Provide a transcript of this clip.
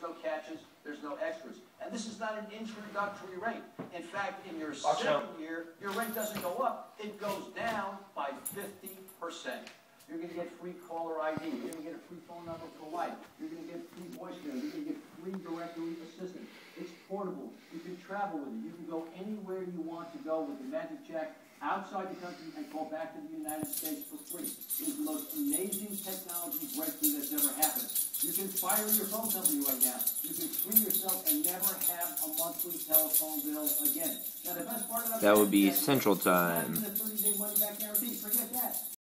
there's no catches, there's no extras. And this is not an introductory rate. In fact, in your Watch out. second year, your rate doesn't go up, it goes down by fifty percent. You're gonna get free caller ID, you're gonna get a free phone number for life, you're gonna get free voicemail, you're gonna get free directory assistance. It's portable, you can travel with it, you can go anywhere you want to go with the magicJack outside the country and call back to the United States for free. It is the most amazing technology breakthrough that's ever Can fire your phone company right now. You can free yourself and never have a monthly telephone bill again. Now, the best part about That would be Central Time.